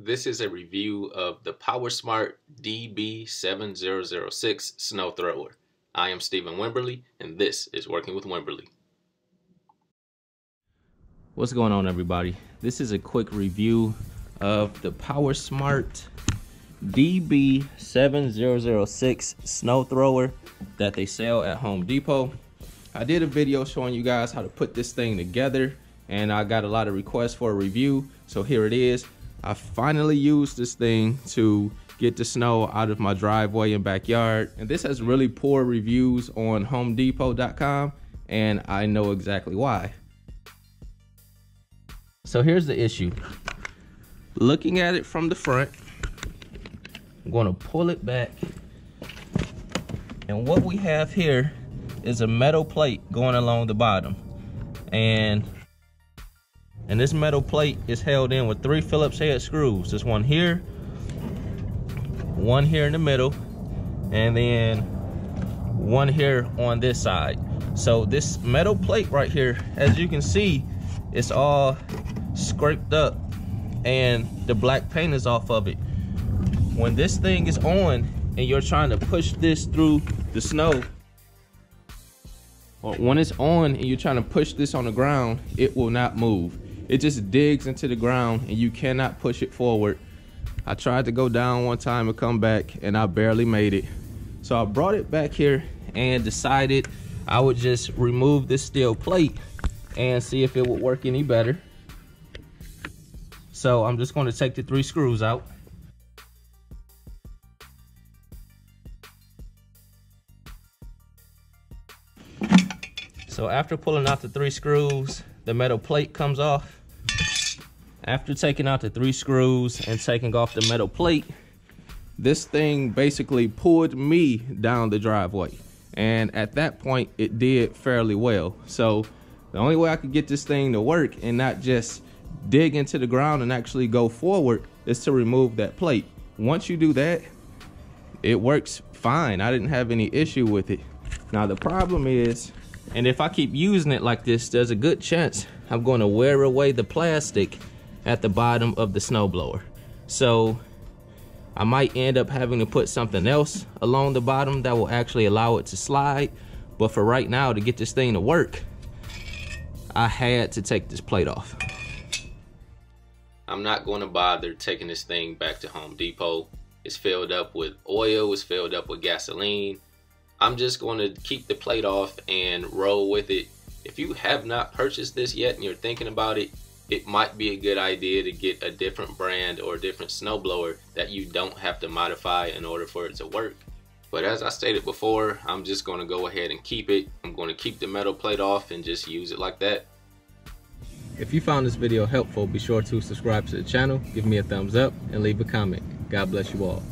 This is a review of the PowerSmart DB7006 Snow Thrower. I am Steven Wimberley and this is Working with Wimberley. What's going on everybody? This is a quick review of the PowerSmart DB7006 Snow Thrower that they sell at Home Depot. I did a video showing you guys how to put this thing together and I got a lot of requests for a review. So here it is. I finally used this thing to get the snow out of my driveway and backyard. And this has really poor reviews on homedepot.com and I know exactly why. So here's the issue. Looking at it from the front, I'm gonna pull it back. And what we have here is a metal plate going along the bottom. And and this metal plate is held in with three Phillips head screws. This one here, one here in the middle, and then one here on this side. So this metal plate right here, as you can see, it's all scraped up and the black paint is off of it. When this thing is on and you're trying to push this through the snow, when it's on and you're trying to push this on the ground, it will not move it just digs into the ground and you cannot push it forward. I tried to go down one time and come back and I barely made it. So I brought it back here and decided I would just remove this steel plate and see if it would work any better. So I'm just gonna take the three screws out. So after pulling out the three screws, the metal plate comes off after taking out the three screws and taking off the metal plate, this thing basically pulled me down the driveway. And at that point, it did fairly well. So the only way I could get this thing to work and not just dig into the ground and actually go forward is to remove that plate. Once you do that, it works fine. I didn't have any issue with it. Now the problem is, and if I keep using it like this, there's a good chance I'm going to wear away the plastic at the bottom of the snowblower. So I might end up having to put something else along the bottom that will actually allow it to slide. But for right now, to get this thing to work, I had to take this plate off. I'm not going to bother taking this thing back to Home Depot. It's filled up with oil, it's filled up with gasoline. I'm just going to keep the plate off and roll with it. If you have not purchased this yet and you're thinking about it, it might be a good idea to get a different brand or a different snowblower that you don't have to modify in order for it to work. But as I stated before, I'm just going to go ahead and keep it. I'm going to keep the metal plate off and just use it like that. If you found this video helpful, be sure to subscribe to the channel, give me a thumbs up, and leave a comment. God bless you all.